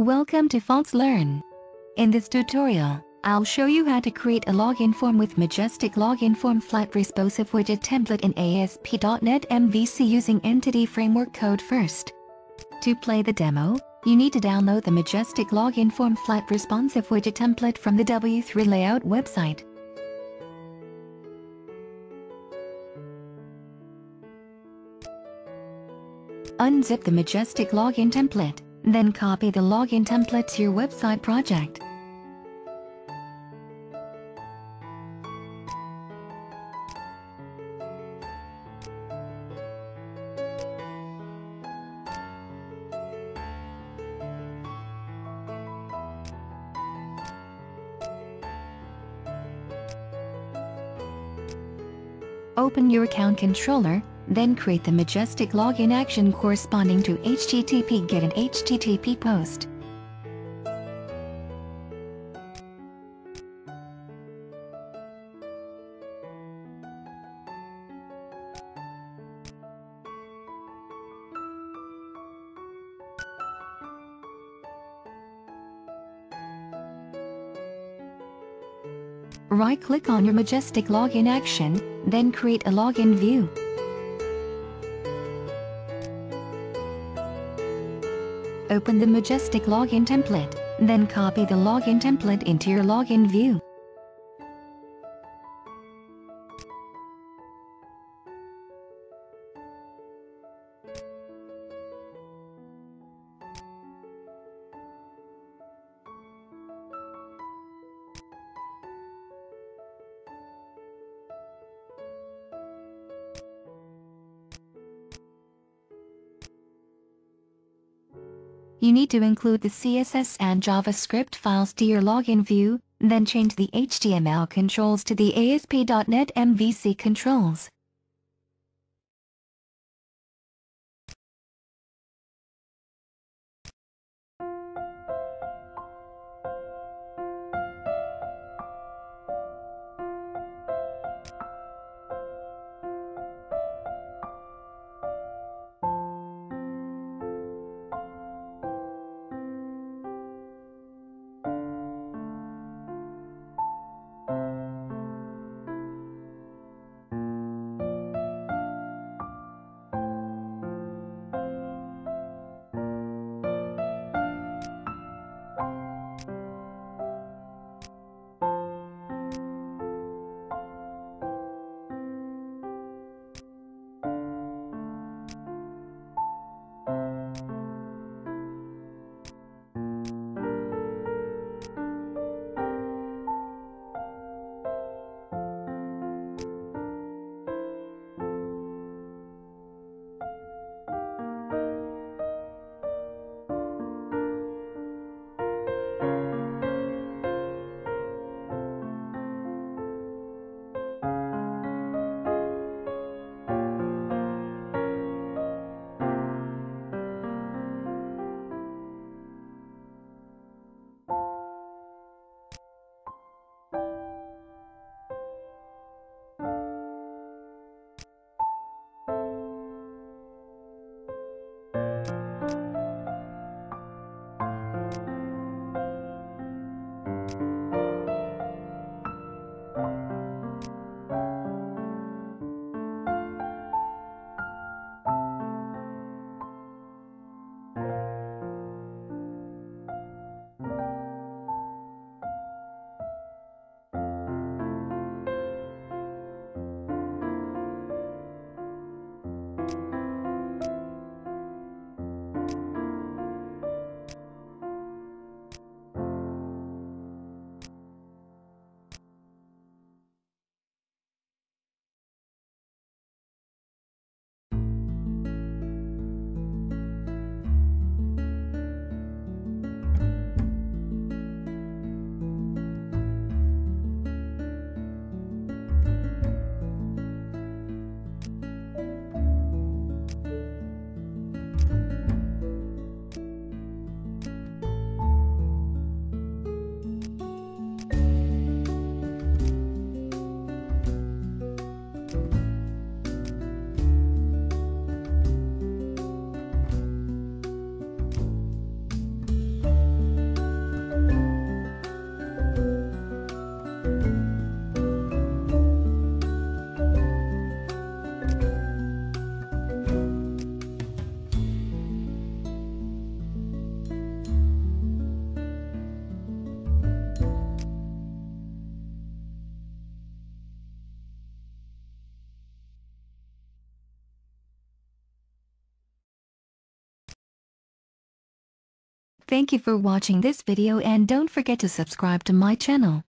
Welcome to Fox Learn. In this tutorial, I'll show you how to create a login form with Majestic Login Form Flat Responsive Widget template in ASP.NET MVC using Entity Framework code first. To play the demo, you need to download the Majestic Login Form Flat Responsive Widget template from the W3 Layout website. Unzip the Majestic Login template, then copy the login template to your website project. Open your account controller, then create the Majestic login action corresponding to HTTP GET and HTTP POST. Right-click on your Majestic login action, then create a login view. Open the Majestic login template, then copy the login template into your login view. You need to include the CSS and JavaScript files to your login view, then change the HTML controls to the ASP.NET MVC controls. Thank you for watching this video and don't forget to subscribe to my channel.